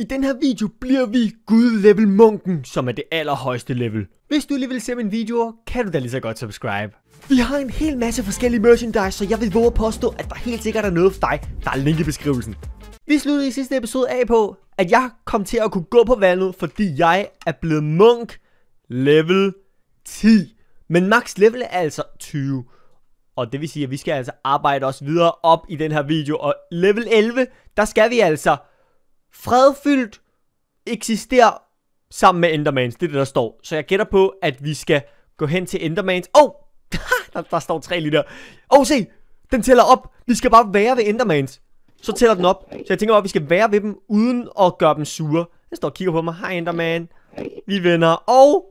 I den her video bliver vi Gud level munken, som er det allerhøjeste level. Hvis du lige vil se min videoer, kan du da lige så godt subscribe. Vi har en hel masse forskellige merchandise, så jeg vil våge at påstå, at der helt sikkert er noget for dig, der er link i beskrivelsen. Vi sluttede i sidste episode af på, at jeg kom til at kunne gå på vandet, fordi jeg er blevet munk level 10. Men max level er altså 20. Og det vil sige, at vi skal altså arbejde os videre op i den her video. Og level 11, der skal vi altså fredfyldt eksisterer sammen med Endermans. Det er det, der står. Så jeg gætter på, at vi skal gå hen til Endermans. Åh! Oh! der, der står tre lige der. Åh, oh, se! Den tæller op. Vi skal bare være ved Endermans. Så tæller den op. Så jeg tænker bare, at vi skal være ved dem, uden at gøre dem sure. Jeg står og kigger på mig. Hej Enderman. Vi vinder. Og...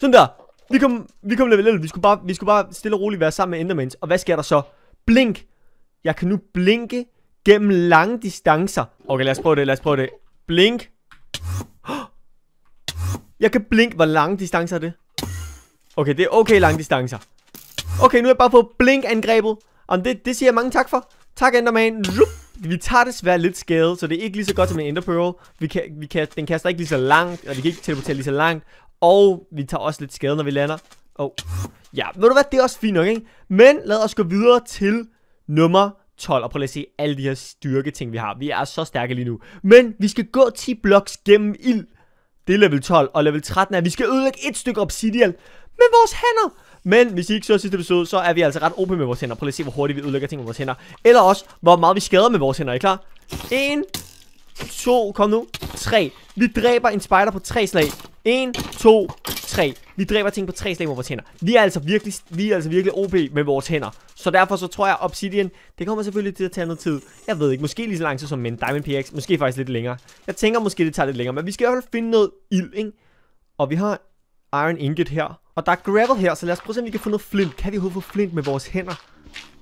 Sådan der. Vi kom, vi kom level 11. Vi skulle, bare, vi skulle bare stille og roligt være sammen med Endermans. Og hvad sker der så? Blink. Jeg kan nu blinke gennem lange distancer. Okay, lad os prøve det. Lad os prøve det. Blink. Jeg kan blink. Hvor lange distancer er det? Okay, det er okay lange distancer. Okay, nu har jeg bare fået blink-angrebet. Og det, det siger jeg mange tak for. Tak, Enderman. Vi tager desværre lidt skade, så det er ikke lige så godt som en Ender Pearl. Vi kan, vi kan, den kaster ikke lige så langt, og vi kan ikke teleportere lige så langt. Og vi tager også lidt skade, når vi lander. Oh. Ja, ved du hvad, det er også fint nok, ikke? Men lad os gå videre til nummer 12, og prøv lige at se alle de her styrketing, vi har. Vi er så stærke lige nu. Men vi skal gå 10 blocks gennem ild. Det er level 12, og level 13 er, at vi skal ødelægge et stykke obsidian med vores hænder. Men hvis I ikke så sidste episode, så er vi altså ret OP med vores hænder. Prøv lige at se, hvor hurtigt vi ødelægger ting med vores hænder. Eller også, hvor meget vi skader med vores hænder. Er I klar? 1, 2, kom nu, 3. Vi dræber en spider på 3 slag. 1, 2, 3. Vi dræber ting på tre slag med vores hænder. Vi er altså virkelig, vi er altså virkelig OP med vores hænder. Så derfor så tror jeg, Obsidian, det kommer selvfølgelig til at tage noget tid. Jeg ved ikke, måske lige så lang tid som en Diamond PX. Måske faktisk lidt længere. Jeg tænker måske, det tager lidt længere. Men vi skal i hvert fald finde noget ild, ikke? Og vi har Iron Ingot her. Og der er gravel her, så lad os prøve at se, om vi kan få noget flint. Kan vi overhovedet få flint med vores hænder?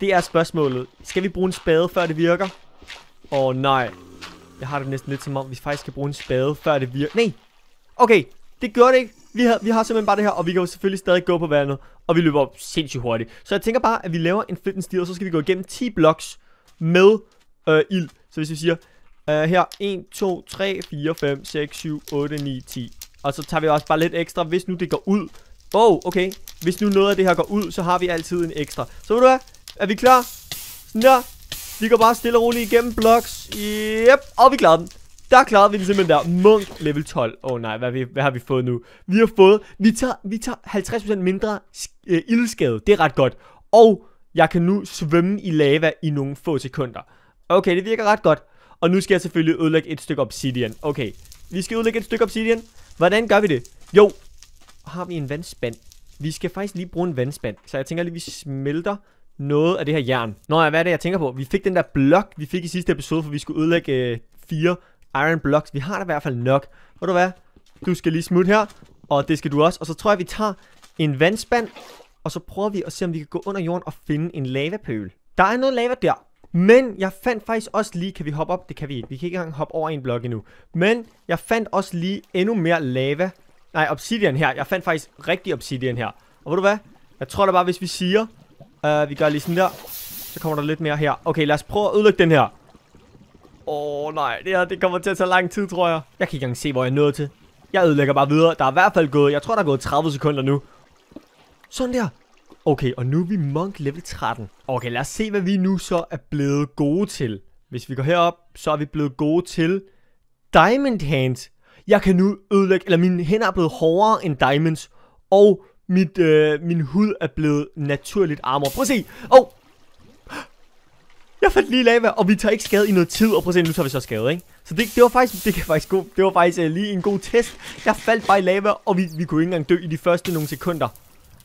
Det er spørgsmålet. Skal vi bruge en spade, før det virker? Åh oh, nej. Jeg har det næsten lidt som om, vi faktisk skal bruge en spade, før det virker. Nej. Okay, det gør det ikke. Vi har, vi har simpelthen bare det her, og vi kan jo selvfølgelig stadig gå på vandet. Og vi løber sindssygt hurtigt. Så jeg tænker bare, at vi laver en flint stil, og så skal vi gå igennem 10 blocks med øh, ild. Så hvis vi siger, øh, her 1, 2, 3, 4, 5, 6, 7, 8, 9, 10. Og så tager vi også bare lidt ekstra, hvis nu det går ud. Oh, okay. Hvis nu noget af det her går ud, så har vi altid en ekstra. Så ved du hvad? Er vi klar? Sådan der. Vi går bare stille og roligt igennem blocks. Yep. Og vi klarer den. Der klarede vi den simpelthen der. Munk level 12. Åh oh, nej, hvad, vi, hvad har vi fået nu? Vi har fået... Vi tager, vi tager 50% mindre øh, ildskade. Det er ret godt. Og jeg kan nu svømme i lava i nogle få sekunder. Okay, det virker ret godt. Og nu skal jeg selvfølgelig ødelægge et stykke obsidian. Okay, vi skal ødelægge et stykke obsidian. Hvordan gør vi det? Jo, har vi en vandspand. Vi skal faktisk lige bruge en vandspand. Så jeg tænker lige, vi smelter noget af det her jern. Nå ja, hvad er det, jeg tænker på? Vi fik den der blok, vi fik i sidste episode, for vi skulle ødelægge øh, fire iron blocks. Vi har da i hvert fald nok. Ved du hvad? Du skal lige smutte her, og det skal du også. Og så tror jeg, vi tager en vandspand, og så prøver vi at se, om vi kan gå under jorden og finde en lavapøl. Der er noget lava der. Men jeg fandt faktisk også lige, kan vi hoppe op? Det kan vi ikke. Vi kan ikke engang hoppe over en blok endnu. Men jeg fandt også lige endnu mere lava. Nej, obsidian her. Jeg fandt faktisk rigtig obsidian her. Og ved du hvad? Jeg tror da bare, hvis vi siger, uh, vi gør lige sådan der, så kommer der lidt mere her. Okay, lad os prøve at ødelægge den her. Åh oh, nej, det her det kommer til at tage lang tid, tror jeg. Jeg kan ikke engang se, hvor jeg er nået til. Jeg ødelægger bare videre. Der er i hvert fald gået, jeg tror, der er gået 30 sekunder nu. Sådan der. Okay, og nu er vi monk level 13. Okay, lad os se, hvad vi nu så er blevet gode til. Hvis vi går herop, så er vi blevet gode til Diamond Hands. Jeg kan nu ødelægge, eller mine hænder er blevet hårdere end diamonds. Og mit, øh, min hud er blevet naturligt armor. Prøv at se. Åh. Oh. Jeg fandt lige lava, og vi tager ikke skade i noget tid. Og prøv at se, nu tager vi så skade, ikke? Så det, det var faktisk, det kan faktisk gå, det var faktisk uh, lige en god test. Jeg faldt bare i lava, og vi, vi kunne ikke engang dø i de første nogle sekunder.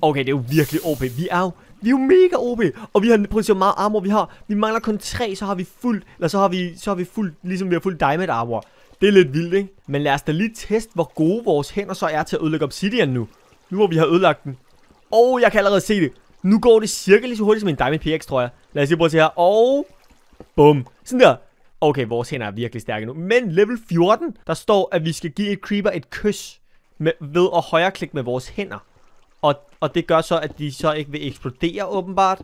Okay, det er jo virkelig OP. Vi er jo, vi er jo mega OP. Og vi har, prøv at se, hvor meget armor vi har. Vi mangler kun tre, så har vi fuldt, eller så har vi, så har vi fuldt, ligesom vi har fuldt diamond armor. Det er lidt vildt, ikke? Men lad os da lige teste, hvor gode vores hænder så er til at ødelægge obsidian nu. Nu hvor vi har ødelagt den. Oh, jeg kan allerede se det. Nu går det cirka lige så hurtigt som en Diamond PX, tror jeg. Lad os lige prøve at se her. Og... Bum. Sådan der. Okay, vores hænder er virkelig stærke nu. Men level 14, der står, at vi skal give et creeper et kys. Med, ved at højreklikke med vores hænder. Og, og det gør så, at de så ikke vil eksplodere åbenbart.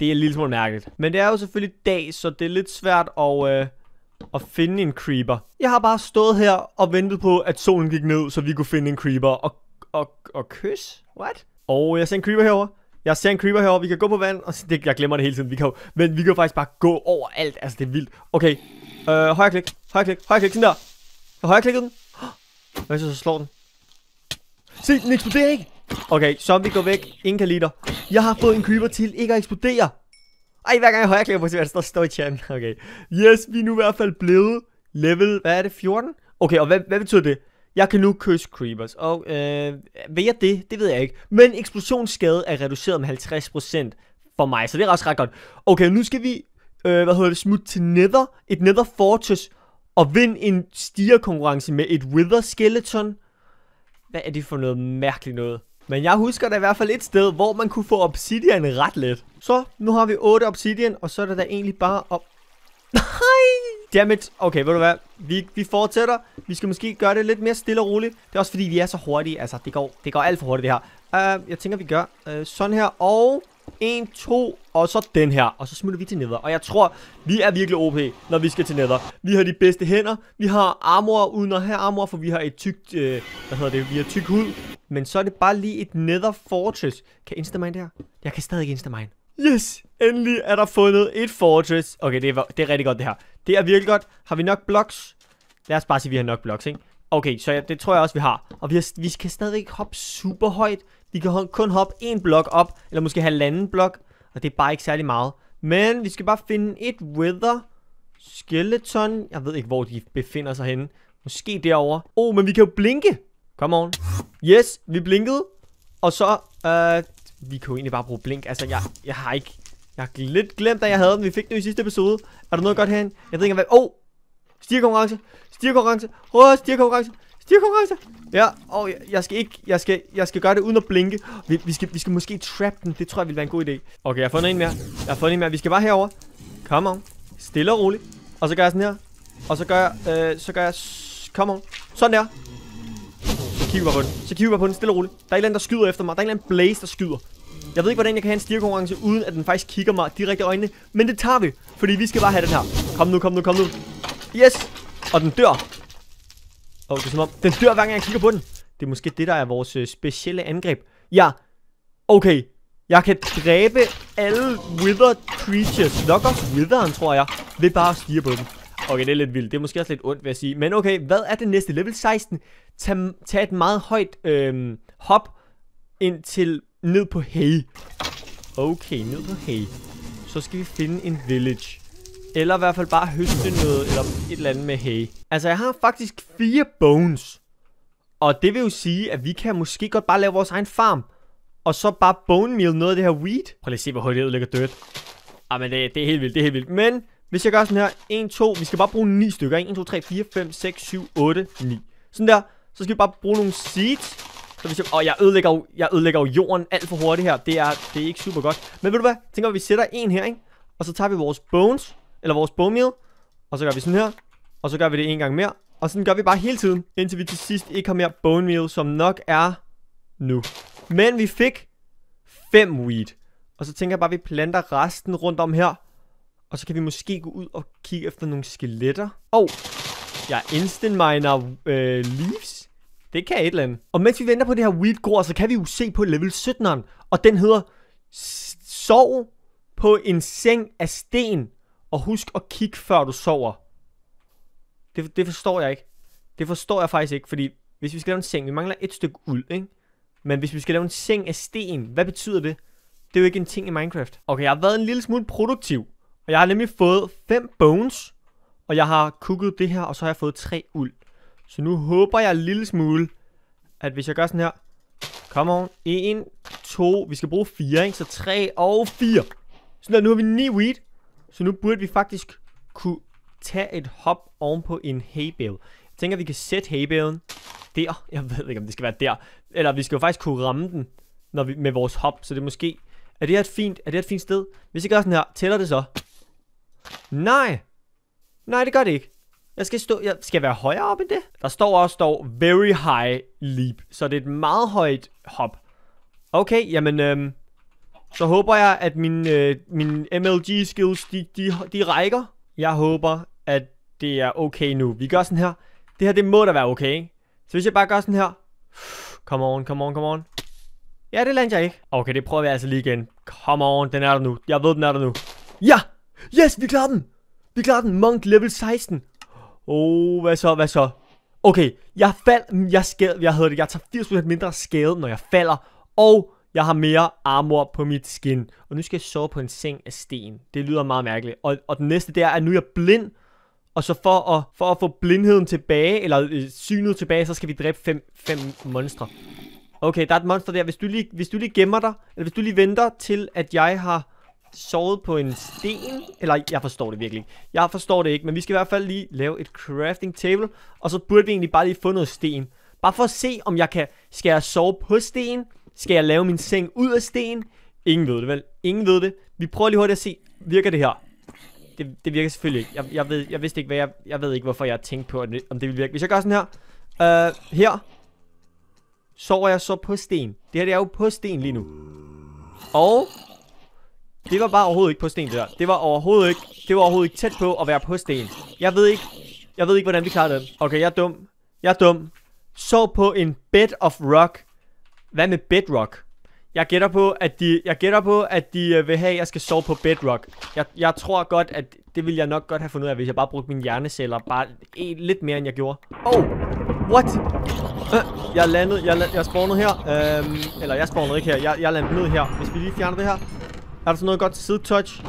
Det er en lille smule mærkeligt. Men det er jo selvfølgelig dag, så det er lidt svært at... Øh, at finde en creeper. Jeg har bare stået her og ventet på, at solen gik ned, så vi kunne finde en creeper og, og, og kys. What? Og jeg ser en creeper herover. Jeg ser en creeper herover. Vi kan gå på vand. Og det, jeg glemmer det hele tiden. Vi kan jo, men vi kan jo faktisk bare gå over alt. Altså, det er vildt. Okay. Øh, højre klik. Højre klik. Højre klik. Sådan der. Jeg højre klikket den. Hvad så, så slår den? Se, den eksploderer ikke. Okay, zombie går væk. Ingen kan lide dig. Jeg har fået en creeper til ikke at eksplodere. Ej, hver gang jeg højre klikker på, så der står, står i chatten. Okay. Yes, vi er nu i hvert fald blevet level, hvad er det, 14? Okay, og hvad, hvad betyder det? Jeg kan nu kysse creepers. Og øh, ved jeg det? Det ved jeg ikke. Men eksplosionsskade er reduceret med 50% for mig, så det er også ret godt. Okay, nu skal vi, øh, hvad hedder det, smutte til Nether. Et Nether Fortress. Og vinde en stierkonkurrence med et Wither Skeleton. Hvad er det for noget mærkeligt noget? Men jeg husker da i hvert fald et sted, hvor man kunne få obsidian ret let. Så, nu har vi 8 obsidian, og så er det da egentlig bare op... Nej! Dammit. Okay, ved du hvad? Vi, vi fortsætter. Vi skal måske gøre det lidt mere stille og roligt. Det er også fordi, vi er så hurtige. Altså, det går, det går alt for hurtigt det her. Uh, jeg tænker, vi gør uh, sådan her. Og 1, 2, og så den her. Og så smutter vi til nether. Og jeg tror, vi er virkelig OP, når vi skal til nether. Vi har de bedste hænder. Vi har armor uden at have armor, for vi har et tykt, øh, hvad hedder det, vi har tyk hud. Men så er det bare lige et nether fortress. Kan instamine der? Jeg kan stadig instamine. Yes! Endelig er der fundet et fortress. Okay, det er, det er rigtig godt det her. Det er virkelig godt. Har vi nok blocks? Lad os bare sige, at vi har nok blocks, ikke? Okay, så ja, det tror jeg også, vi har. Og vi, har, vi kan stadig hoppe super højt. Vi kan kun hoppe en blok op, eller måske halvanden blok. Og det er bare ikke særlig meget. Men vi skal bare finde et wither skeleton. Jeg ved ikke, hvor de befinder sig henne. Måske derovre. Oh, men vi kan jo blinke. Come on. Yes, vi blinkede. Og så, øh, vi kan jo egentlig bare bruge blink. Altså, jeg, jeg har ikke... Jeg har lidt glemt, at jeg havde den. Vi fik den i sidste episode. Er der noget godt herhen? Jeg ved ikke, hvad... Oh! Stierkonkurrence. Stierkonkurrence. Åh, oh, stierkonkurrence. Stierkonkurrence. Ja, og jeg, jeg skal ikke... Jeg skal, jeg skal gøre det uden at blinke. Vi, vi, skal, vi skal måske trap den. Det tror jeg vil være en god idé. Okay, jeg har fundet en mere. Jeg har fundet en mere. Vi skal bare herover. Come on. Stille og roligt. Og så gør jeg sådan her. Og så gør jeg... Øh, så gør jeg... Come on. Sådan der kigger bare på den. Så kigger bare på den stille og roligt. Der er en eller der skyder efter mig. Der er en eller anden blaze, der skyder. Jeg ved ikke, hvordan jeg kan have en stirkonkurrence, uden at den faktisk kigger mig direkte i øjnene. Men det tager vi, fordi vi skal bare have den her. Kom nu, kom nu, kom nu. Yes! Og den dør. Åh, det er som om, den dør hver gang jeg kigger på den. Det er måske det, der er vores øh, specielle angreb. Ja, okay. Jeg kan dræbe alle wither creatures. Nok også witheren, tror jeg. Ved bare at stige på dem. Okay, det er lidt vildt. Det er måske også lidt ondt, vil jeg sige. Men okay, hvad er det næste? Level 16. Tag, tag et meget højt øhm, hop ind til ned på hay. Okay, ned på hay. Så skal vi finde en village. Eller i hvert fald bare høste noget, eller et eller andet med hay. Altså, jeg har faktisk fire bones. Og det vil jo sige, at vi kan måske godt bare lave vores egen farm. Og så bare bone meal noget af det her weed. Prøv lige at se, hvor hurtigt det udlægger dødt. Ah, men det, det er helt vildt, det er helt vildt. Men hvis jeg gør sådan her, 1, 2, vi skal bare bruge 9 stykker, 1, 2, 3, 4, 5, 6, 7, 8, 9. Sådan der, så skal vi bare bruge nogle seeds. Så hvis jeg, og jeg ødelægger, jo, jeg ødelægger jo jorden alt for hurtigt her, det er, det er ikke super godt. Men ved du hvad, tænker vi, vi sætter en her, ikke? Og så tager vi vores bones, eller vores bone meal, og så gør vi sådan her, og så gør vi det en gang mere. Og sådan gør vi bare hele tiden, indtil vi til sidst ikke har mere bone meal, som nok er nu. Men vi fik 5 weed. Og så tænker jeg bare, at vi planter resten rundt om her. Og så kan vi måske gå ud og kigge efter nogle skeletter. Og oh, jeg instant miner øh, leaves. Det kan et eller andet. Og mens vi venter på det her weed gror, så kan vi jo se på level 17'eren. Og den hedder Sov på en seng af sten. Og husk at kigge før du sover. Det, det forstår jeg ikke. Det forstår jeg faktisk ikke, fordi hvis vi skal lave en seng, vi mangler et stykke uld, ikke? Men hvis vi skal lave en seng af sten, hvad betyder det? Det er jo ikke en ting i Minecraft. Okay, jeg har været en lille smule produktiv. Og jeg har nemlig fået 5 bones. Og jeg har kukket det her, og så har jeg fået tre uld. Så nu håber jeg en lille smule, at hvis jeg gør sådan her. Come on. 1, 2. Vi skal bruge 4, ikke? Så 3 og 4. Sådan der, nu har vi 9 wheat. Så nu burde vi faktisk kunne tage et hop ovenpå en haybale. Jeg tænker, vi kan sætte haybalen der. Jeg ved ikke, om det skal være der. Eller vi skal jo faktisk kunne ramme den når vi, med vores hop. Så det er måske... Er det her et fint, er det et fint sted? Hvis jeg gør sådan her, tæller det så? Nej. Nej, det gør det ikke. Jeg skal stå, jeg skal være højere op end det. Der står også, står very high leap. Så det er et meget højt hop. Okay, jamen, øhm, så håber jeg, at min, øh, min MLG skills, de, de, de rækker. Jeg håber, at det er okay nu. Vi gør sådan her. Det her, det må da være okay, ikke? Så hvis jeg bare gør sådan her. Come on, come on, come on. Ja, det lander jeg ikke. Okay, det prøver vi altså lige igen. Come on, den er der nu. Jeg ved, den er der nu. Ja! Yes, vi klarer den! Vi klarer den. Monk level 16. Oh, hvad så, hvad så? Okay, jeg fald, jeg skade, jeg hedder det, jeg tager 80% mindre skade, når jeg falder, og jeg har mere armor på mit skin. Og nu skal jeg sove på en seng af sten. Det lyder meget mærkeligt. Og, og den næste, det er, at nu er jeg blind, og så for at, for at få blindheden tilbage, eller øh, synet tilbage, så skal vi dræbe fem, fem monstre. Okay, der er et monster der. Hvis du, lige, hvis du lige gemmer dig, eller hvis du lige venter til, at jeg har sovet på en sten. Eller, jeg forstår det virkelig ikke. Jeg forstår det ikke, men vi skal i hvert fald lige lave et crafting table. Og så burde vi egentlig bare lige få noget sten. Bare for at se, om jeg kan... Skal jeg sove på sten? Skal jeg lave min seng ud af sten? Ingen ved det, vel? Ingen ved det. Vi prøver lige hurtigt at se, virker det her? Det, det virker selvfølgelig ikke. Jeg, jeg, ved, jeg vidste ikke, hvad jeg... Jeg ved ikke, hvorfor jeg tænkte på, om det vil virke. Hvis jeg gør sådan her. Øh, her. Sover jeg så på sten. Det her det er jo på sten lige nu. Og det var bare overhovedet ikke på sten, det der. Det var overhovedet ikke, det var overhovedet ikke tæt på at være på sten. Jeg ved ikke, jeg ved ikke, hvordan vi klarer det. Okay, jeg er dum. Jeg er dum. Så på en bed of rock. Hvad med bedrock? Jeg gætter på, at de, jeg gætter på, at de øh, vil have, at jeg skal sove på bedrock. Jeg, jeg tror godt, at det vil jeg nok godt have fundet ud af, hvis jeg bare brugte mine hjerneceller bare en, lidt mere, end jeg gjorde. Oh, what? Uh, jeg landede, jeg, jeg spawnede her. Um, eller jeg spawnede ikke her. Jeg, jeg landede ned her. Hvis vi lige fjerner det her. Er der så noget godt side touch?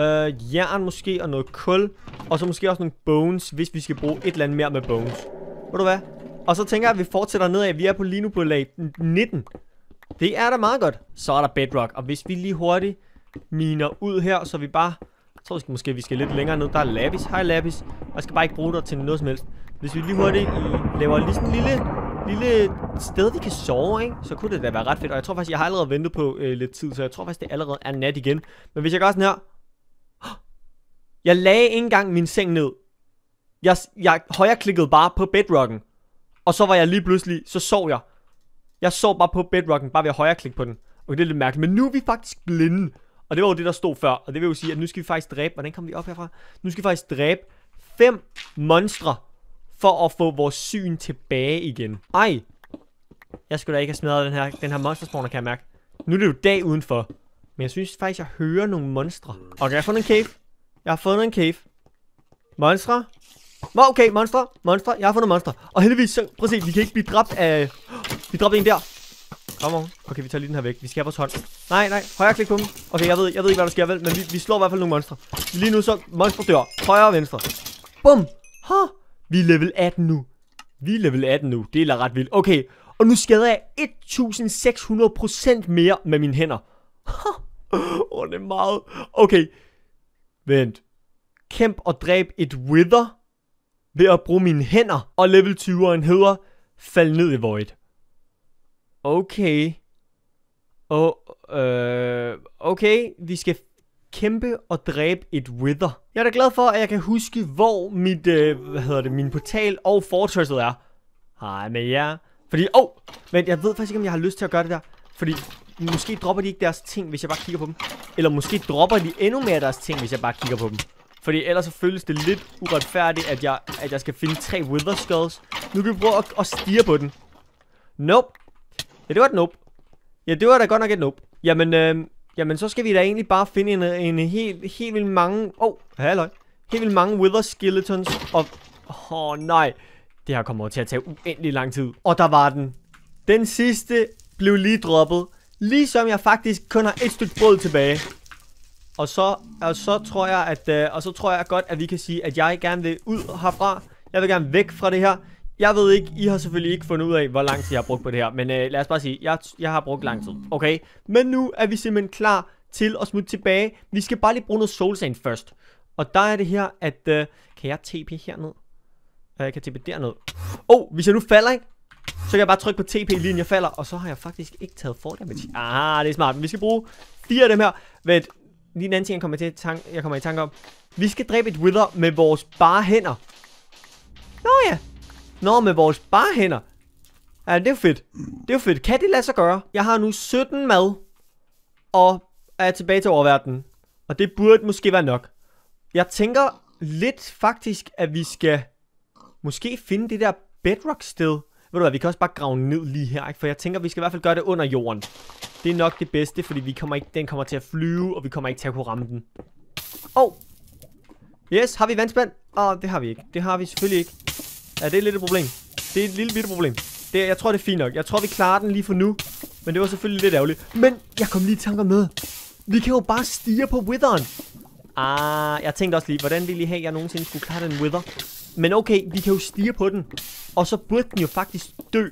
Øh, jern måske, og noget kul. Og så måske også nogle bones, hvis vi skal bruge et eller andet mere med bones. Ved du hvad? Og så tænker jeg, at vi fortsætter nedad. Vi er på lige nu på lag 19. Det er da meget godt. Så er der bedrock. Og hvis vi lige hurtigt miner ud her, så vi bare... Jeg tror måske, måske vi skal lidt længere ned. Der er lapis. Hej lapis. Og jeg skal bare ikke bruge dig til noget som helst. Hvis vi lige hurtigt laver lige sådan en lille lille sted, vi kan sove, ikke? Så kunne det da være ret fedt. Og jeg tror faktisk, jeg har allerede ventet på øh, lidt tid, så jeg tror faktisk, det allerede er nat igen. Men hvis jeg gør sådan her... Jeg lagde ikke engang min seng ned. Jeg, jeg højreklikkede bare på bedrocken. Og så var jeg lige pludselig, så sov jeg. Jeg sov bare på bedrocken, bare ved at højreklikke på den. Og det er lidt mærkeligt. Men nu er vi faktisk blinde. Og det var jo det, der stod før. Og det vil jo sige, at nu skal vi faktisk dræbe... Hvordan kommer vi op herfra? Nu skal vi faktisk dræbe fem monstre for at få vores syn tilbage igen. Ej. Jeg skulle da ikke have smadret den her, den her monster spawner, kan jeg mærke. Nu er det jo dag udenfor. Men jeg synes faktisk, jeg hører nogle monstre. Okay, jeg har fundet en cave. Jeg har fundet en cave. Monstre. Okay, monstre. Monstre. Jeg har fundet monstre. Og heldigvis, så, prøv at se, vi kan ikke blive dræbt af... Vi dræbte en der. Kom on. Okay, vi tager lige den her væk. Vi skal have vores hånd. Nej, nej. Højre klik på dem. Okay, jeg ved, jeg ved ikke, hvad der sker, vel? Men vi, vi slår i hvert fald nogle monstre. Lige nu så monstre dør. Højre og venstre. Bum. Huh. Vi er level 18 nu. Vi er level 18 nu. Det er ret vildt. Okay, og nu skader jeg 1600% mere med mine hænder. Åh, oh, det er meget. Okay. Vent. Kæmp og dræb et wither ved at bruge mine hænder. Og level 20'eren hedder fald ned i void. Okay. Og, øh, okay, vi skal kæmpe og dræbe et wither. Jeg er da glad for, at jeg kan huske, hvor mit, øh, hvad hedder det, min portal og fortresset er. Hej med jer. Fordi, åh, oh, men jeg ved faktisk ikke, om jeg har lyst til at gøre det der. Fordi, måske dropper de ikke deres ting, hvis jeg bare kigger på dem. Eller måske dropper de endnu mere deres ting, hvis jeg bare kigger på dem. Fordi ellers så føles det lidt uretfærdigt, at jeg, at jeg skal finde tre Wither Skulls. Nu kan vi prøve at, at stige på den. Nope. Ja, det var et nope. Ja, det var da godt nok et nope. Jamen, øh, Jamen, så skal vi da egentlig bare finde en, en helt, helt vildt mange... Åh, oh, halløj. Helt vildt mange Wither Skeletons. Og... Åh, oh, nej. Det her kommer til at tage uendelig lang tid. Og der var den. Den sidste blev lige droppet. Ligesom jeg faktisk kun har et stykke brød tilbage. Og så, og så tror jeg, at, øh, og så tror jeg godt, at vi kan sige, at jeg gerne vil ud herfra. Jeg vil gerne væk fra det her. Jeg ved ikke, I har selvfølgelig ikke fundet ud af, hvor lang tid jeg har brugt på det her. Men øh, lad os bare sige, jeg, jeg har brugt lang tid. Okay? Men nu er vi simpelthen klar til at smutte tilbage. Vi skal bare lige bruge noget soul sand først. Og der er det her, at... Øh, kan jeg TP herned? Øh, jeg kan TP derned. Åh, oh, hvis jeg nu falder, ikke? Så kan jeg bare trykke på TP lige inden jeg falder. Og så har jeg faktisk ikke taget for damage. Ah, det er smart. Men vi skal bruge fire af dem her. Vent, lige en anden ting, jeg kommer, til tank jeg kommer i tanke om. Vi skal dræbe et wither med vores bare hænder. Nå ja, Nå, med vores bare hænder. Ja, det er fedt. Det er fedt. Kan det lade sig gøre? Jeg har nu 17 mad. Og er tilbage til oververdenen. Og det burde måske være nok. Jeg tænker, lidt faktisk, at vi skal måske finde det der bedrock sted. Ved du hvad, vi kan også bare grave ned lige her, ikke? For jeg tænker, vi skal i hvert fald gøre det under jorden. Det er nok det bedste, fordi vi kommer ikke, den kommer til at flyve, og vi kommer ikke til at kunne ramme den. Oh! Yes, har vi vandspand? Åh, oh, det har vi ikke. Det har vi selvfølgelig ikke. Ja, det er lidt et problem. Det er et lille bitte problem. Det, jeg tror, det er fint nok. Jeg tror, vi klarer den lige for nu. Men det var selvfølgelig lidt ærgerligt. Men jeg kom lige i tanker med. Vi kan jo bare stige på witheren. Ah, jeg tænkte også lige, hvordan ville I have, at jeg nogensinde skulle klare den wither? Men okay, vi kan jo stige på den. Og så burde den jo faktisk dø.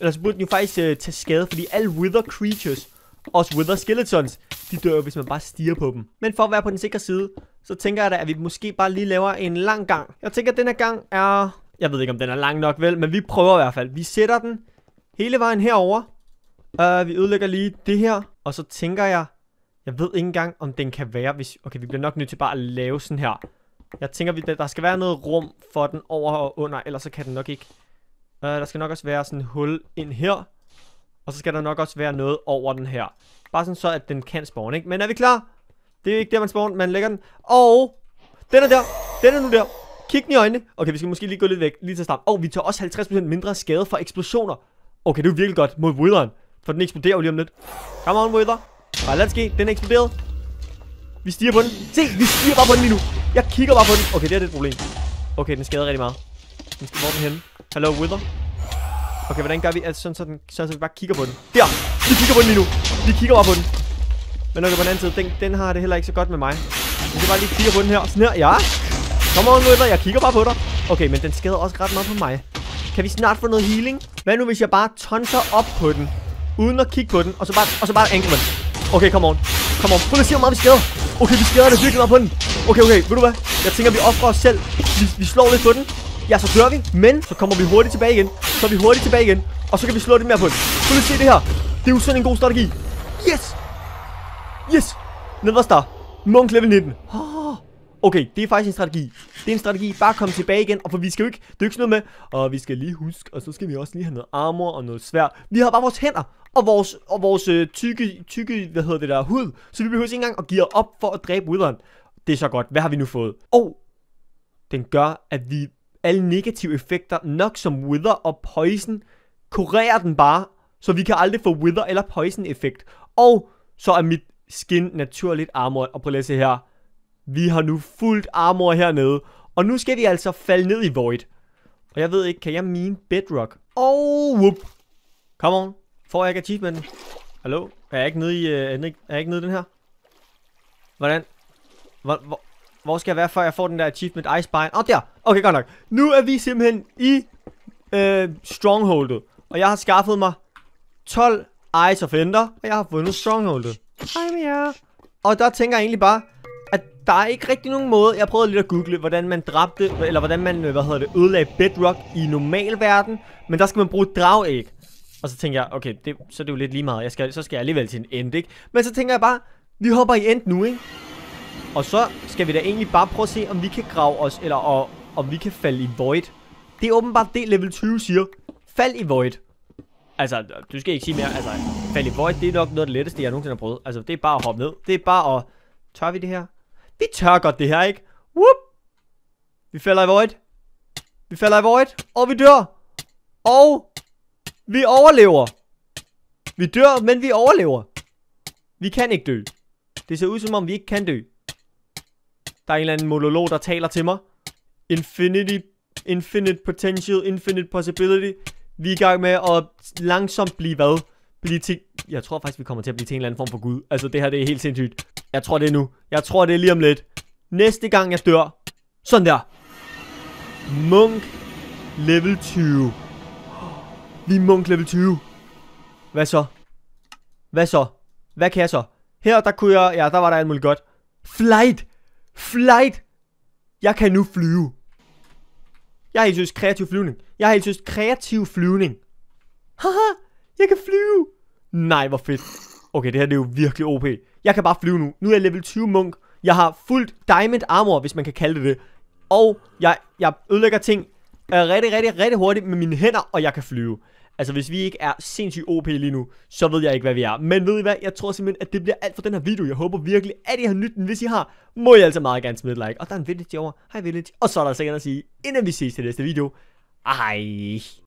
Eller så burde den jo faktisk øh, tage skade, fordi alle wither creatures, også wither skeletons, de dør hvis man bare stiger på dem. Men for at være på den sikre side, så tænker jeg da, at vi måske bare lige laver en lang gang. Jeg tænker, at den her gang er... Jeg ved ikke, om den er lang nok vel, men vi prøver i hvert fald. Vi sætter den hele vejen herover. Uh, vi ødelægger lige det her. Og så tænker jeg... Jeg ved ikke engang, om den kan være, hvis... Okay, vi bliver nok nødt til bare at lave sådan her. Jeg tænker, vi, der skal være noget rum for den over og under, ellers så kan den nok ikke. Uh, der skal nok også være sådan et hul ind her. Og så skal der nok også være noget over den her. Bare sådan så, at den kan spawn, ikke? Men er vi klar? Det er ikke der, man spawn. Man lægger den. Og den er der. Den er nu der. Kig den i øjnene. Okay, vi skal måske lige gå lidt væk. Lige til start. Og vi tager også 50% mindre skade fra eksplosioner. Okay, det er jo virkelig godt mod Witheren. For den eksploderer jo lige om lidt. Come on, Wither. Bare lad os ske. Den er eksploderet. Vi stiger på den. Se, vi stiger bare på den lige nu. Jeg kigger bare på den. Okay, det er det et problem. Okay, den skader rigtig meget. Den skal, hvor er den henne? Hello, Wither. Okay, hvordan gør vi? Altså, sådan, så, den, sådan, så vi bare kigger på den. Der! Vi kigger på den lige nu. Vi kigger bare på den. Men okay, på den anden side, den, den har det heller ikke så godt med mig. Vi skal bare lige kigge på den her. Sådan her. Ja. Kom on, Wither. Jeg kigger bare på dig. Okay, men den skader også ret meget på mig. Kan vi snart få noget healing? Hvad nu, hvis jeg bare tonser op på den? Uden at kigge på den, og så bare, og så bare angle den. Okay, come on. Come on. Prøv at se, hvor meget vi skader. Okay, vi skader det virkelig meget på den. Okay, okay. Ved du hvad? Jeg tænker, vi offrer os selv. Vi, vi slår lidt på den. Ja, så dør vi. Men så kommer vi hurtigt tilbage igen. Så er vi hurtigt tilbage igen. Og så kan vi slå lidt mere på den. Prøv at se det her. Det er jo sådan en god strategi. Yes! Yes! Nederst Monk level 19. Oh. Okay, det er faktisk en strategi. Det er en strategi. Bare kom tilbage igen. Og for vi skal jo ikke... Det er jo ikke sådan noget med... Og vi skal lige huske... Og så skal vi også lige have noget armor og noget svær. Vi har bare vores hænder. Og vores, og vores øh, tykke, tykke, hvad hedder det der, hud. Så vi behøver ikke engang at give op for at dræbe Witheren. Det er så godt. Hvad har vi nu fået? Og den gør, at vi alle negative effekter, nok som Wither og Poison, kurerer den bare, så vi kan aldrig få Wither eller Poison effekt. Og så er mit skin naturligt armor. Og prøv at se her. Vi har nu fuldt armor hernede. Og nu skal vi altså falde ned i Void. Og jeg ved ikke, kan jeg mine Bedrock? Oh, whoop. Come on. Får jeg ikke achievementen? Hallo? Er jeg ikke nede i, uh, er jeg ikke nede i den her? Hvordan? Hvor, hvor, hvor skal jeg være, før jeg får den der achievement Icebind? Åh, oh, der. Okay, godt nok. Nu er vi simpelthen i øh, Strongholdet. Og jeg har skaffet mig 12 Eyes of Ender. Og jeg har fundet Strongholdet. Hej med jer. Og der tænker jeg egentlig bare, der er ikke rigtig nogen måde. Jeg prøvede lidt at google, hvordan man dræbte, eller hvordan man, øh, hvad hedder det, ødelagde bedrock i normal verden. Men der skal man bruge dragæg. Og så tænker jeg, okay, det, så er det jo lidt lige meget. Jeg skal, så skal jeg alligevel til en end, ikke? Men så tænker jeg bare, vi hopper i end nu, ikke? Og så skal vi da egentlig bare prøve at se, om vi kan grave os, eller og, om vi kan falde i Void. Det er åbenbart det, level 20 siger. Fald i Void. Altså, du skal ikke sige mere. Altså, fald i Void, det er nok noget af det letteste, jeg nogensinde har prøvet. Altså, det er bare at hoppe ned. Det er bare at... Tør vi det her? Vi tør godt det her, ikke? Whoop! Vi falder i Void. Vi falder i Void. Og vi dør. Og vi overlever. Vi dør, men vi overlever. Vi kan ikke dø. Det ser ud som om, vi ikke kan dø. Der er en eller anden monolog, der taler til mig. Infinity, infinite potential, infinite possibility. Vi er i gang med at langsomt blive hvad? Blive til... Jeg tror faktisk, vi kommer til at blive til en eller anden form for Gud. Altså, det her, det er helt sindssygt. Jeg tror, det er nu. Jeg tror, det er lige om lidt. Næste gang, jeg dør. Sådan der. Munk level 20. Vi er munk level 20. Hvad så? Hvad så? Hvad kan jeg så? Her, der kunne jeg... Ja, der var der alt muligt godt. Flight! Flight! Jeg kan nu flyve. Jeg har helt synes kreativ flyvning. Jeg har helt synes kreativ flyvning. Haha, jeg kan flyve. Nej, hvor fedt. Okay, det her det er jo virkelig OP. Jeg kan bare flyve nu. Nu er jeg level 20 munk. Jeg har fuldt diamond armor, hvis man kan kalde det det. Og jeg, jeg ødelægger ting øh, rigtig, rigtig, rigtig hurtigt med mine hænder, og jeg kan flyve. Altså, hvis vi ikke er sindssygt OP lige nu, så ved jeg ikke, hvad vi er. Men ved I hvad? Jeg tror simpelthen, at det bliver alt for den her video. Jeg håber virkelig, at I har nydt den. Hvis I har, må I altså meget gerne smide et like. Og der er en village over. Hej village. Og så er der altså sikkert at sige, inden vi ses til næste video. Hej.